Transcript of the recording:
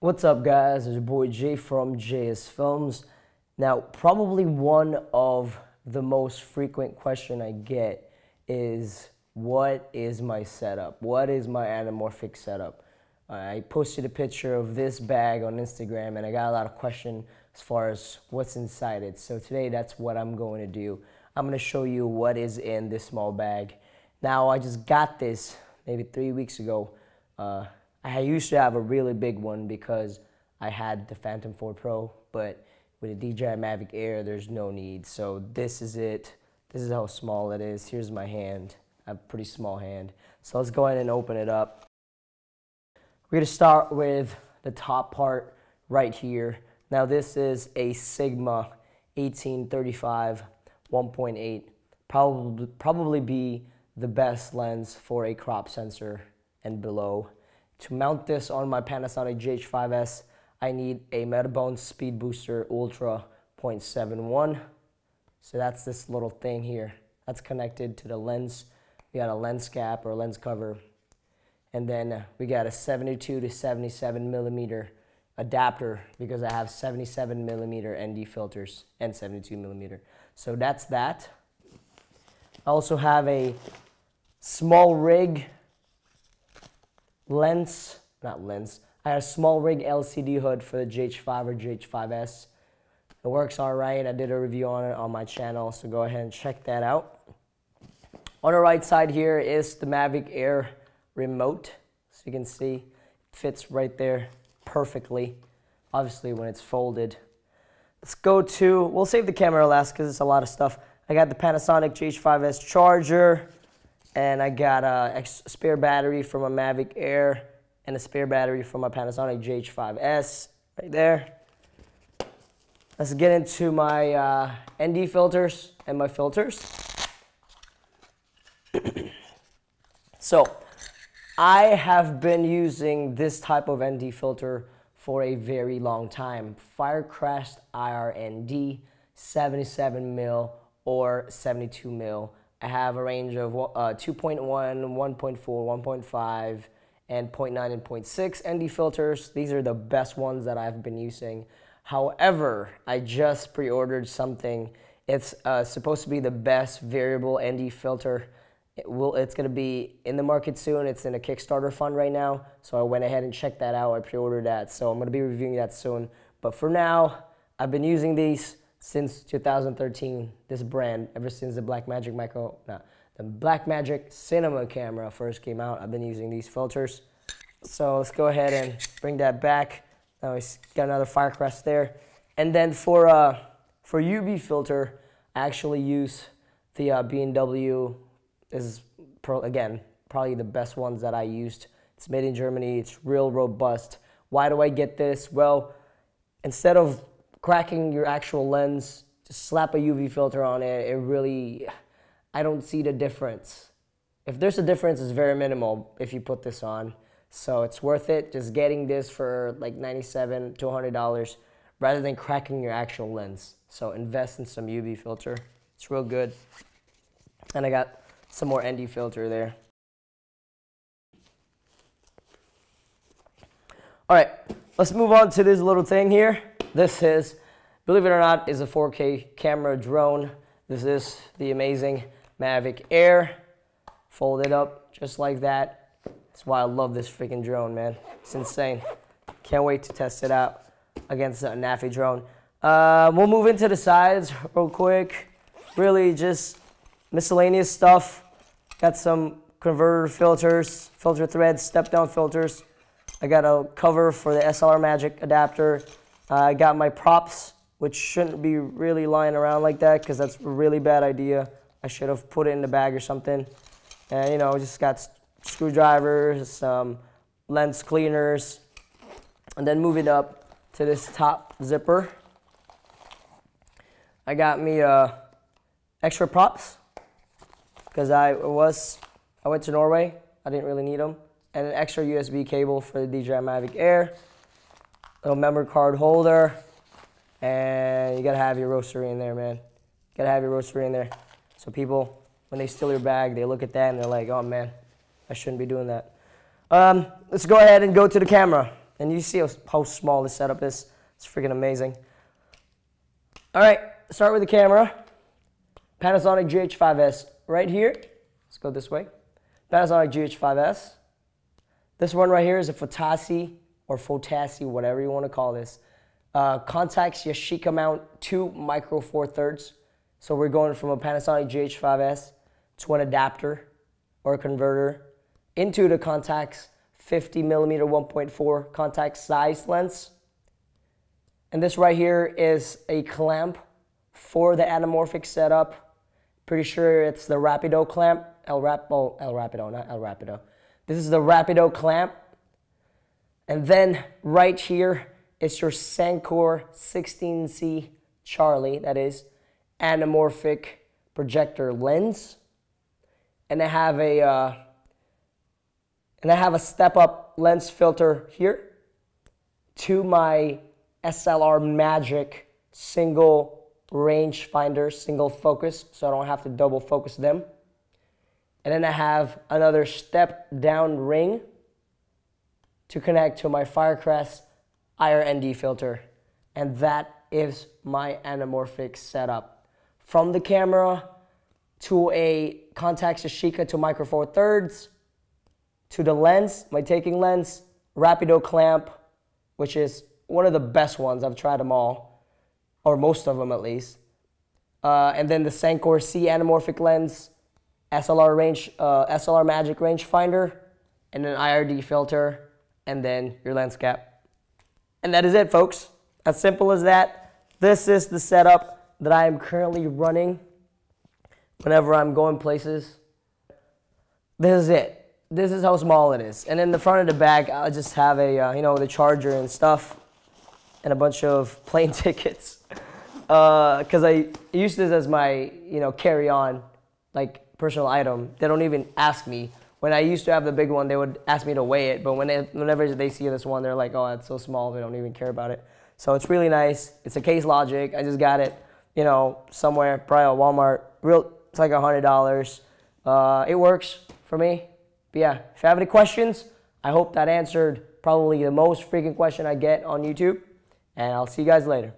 What's up, guys? It's your boy Jay from JSFilmz. Now, probably one of the most frequent question I get is, what is my setup? What is my anamorphic setup? I posted a picture of this bag on Instagram and I got a lot of question as far as what's inside it. So today that's what I'm going to do. I'm going to show you what is in this small bag. Now I just got this maybe three weeks ago. Uh, I used to have a really big one because I had the Phantom 4 Pro, but with the DJI Mavic Air, there's no need. So this is it. This is how small it is. Here's my hand. I have a pretty small hand. So let's go ahead and open it up. We're gonna start with the top part right here. Now this is a Sigma 1835 1.8. Probably, probably be the best lens for a crop sensor and below. To mount this on my Panasonic GH5S, I need a Metabone Speed Booster Ultra 0.71. So that's this little thing here. That's connected to the lens. We got a lens cap or lens cover. And then we got a 72 to 77 millimeter adapter because I have 77 millimeter ND filters and 72 millimeter. So that's that. I also have a SmallRig lens, not lens, I have a small rig LCD hood for the GH5 or GH5S. It works all right. I did a review on it on my channel, so go ahead and check that out. On the right side here is the Mavic Air remote. So you can see it fits right there perfectly, obviously when it's folded. Let's go to, we'll save the camera last because it's a lot of stuff. I got the Panasonic GH5S charger, and I got a spare battery from a Mavic Air and a spare battery from my Panasonic GH5S right there. Let's get into my uh, ND filters and my filters. so I have been using this type of ND filter for a very long time. Firecrest IRND 77 mil or 72 mil. I have a range of uh, 2.1, 1.4, 1.5, and 0.9 and 0.6 ND filters. These are the best ones that I've been using. However, I just pre-ordered something. It's uh, supposed to be the best variable ND filter. It will, it's going to be in the market soon. It's in a Kickstarter fund right now. So I went ahead and checked that out. I pre-ordered that. So I'm going to be reviewing that soon. But for now, I've been using these since 2013. This brand, ever since the Blackmagic Micro, no, the Blackmagic Cinema camera first came out. I've been using these filters. So let's go ahead and bring that back. Now we got another Firecrest there. And then for, uh, for UV filter, I actually use the uh, B&W. This is, pro again, probably the best ones that I used. It's made in Germany. It's real robust. Why do I get this? Well, instead of cracking your actual lens, just slap a UV filter on it. It really, I don't see the difference. If there's a difference, it's very minimal if you put this on. So it's worth it just getting this for like 97 to $100 rather than cracking your actual lens. So invest in some UV filter. It's real good. And I got some more ND filter there. All right, let's move on to this little thing here. This is, believe it or not, is a 4K camera drone. This is the amazing Mavic Air. Fold it up just like that. That's why I love this freaking drone, man. It's insane. Can't wait to test it out against Anafi drone. Uh, we'll move into the sides real quick. Really just miscellaneous stuff. Got some converter filters, filter threads, step down filters. I got a cover for the SLR Magic adapter. I got my props, which shouldn't be really lying around like that because that's a really bad idea. I should have put it in the bag or something. And, you know, just got screwdrivers, some lens cleaners, and then move it up to this top zipper. I got me uh, extra props because I was I went to Norway. I didn't really need them, and an extra USB cable for the DJI Mavic Air, little memory card holder, and you gotta have your rosary in there, man. You gotta have your rosary in there. So people, when they steal your bag, they look at that and they're like, oh man, I shouldn't be doing that. Um, let's go ahead and go to the camera. And you see how small this setup is. It's freaking amazing. All right, start with the camera. Panasonic GH5S right here. Let's go this way. Panasonic GH5S. This one right here is a Fotasy or Fotasy, whatever you want to call this. Uh, Contax Yashica mount 2 micro 4 thirds. So we're going from a Panasonic GH5S to an adapter or a converter into the Contax 50 millimeter 1.4 Contax Zeiss lens. And this right here is a clamp for the anamorphic setup. Pretty sure it's the Rapido clamp. El, Rap oh, El Rapido, not El Rapido. This is the Rapido clamp. And then right here is your Sankor 16C Charlie, that is, anamorphic projector lens. And I have a, uh, and I have a step-up lens filter here to my SLR Magic single range finder, single focus, so I don't have to double focus them. And then I have another step down ring to connect to my Firecrest IR-ND filter. And that is my anamorphic setup. From the camera to a Contax Yashica to micro four thirds, to the lens, my taking lens, Rapido clamp, which is one of the best ones. I've tried them all, or most of them at least. Uh, and then the Sankor C anamorphic lens, SLR range, uh, SLR Magic rangefinder, and an IRD filter, and then your lens cap. And that is it, folks. As simple as that. This is the setup that I am currently running whenever I'm going places. This is it. This is how small it is. And in the front of the bag, I'll just have a, uh, you know, the charger and stuff and a bunch of plane tickets. Because uh, I use this as my, you know, carry-on, like, personal item. They don't even ask me. When I used to have the big one, they would ask me to weigh it. But when they, whenever they see this one, they're like, oh, it's so small, they don't even care about it. So it's really nice. It's a Case Logic. I just got it, you know, somewhere, probably at Walmart. Real, it's like a $100. Uh, it works for me. But yeah, if you have any questions, I hope that answered probably the most freaking question I get on YouTube. And I'll see you guys later.